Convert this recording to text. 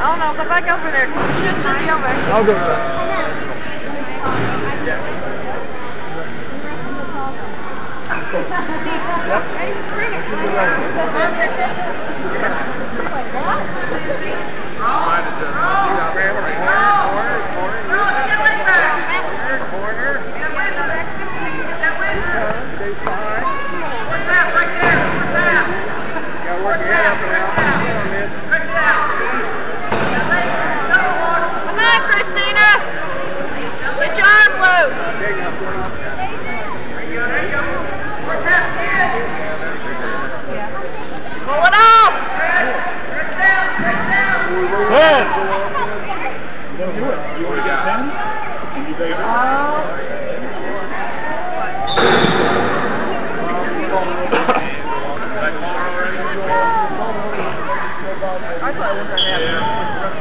Oh no, go back over there. Should, should be over. I'll go touch. Come I saw it one time.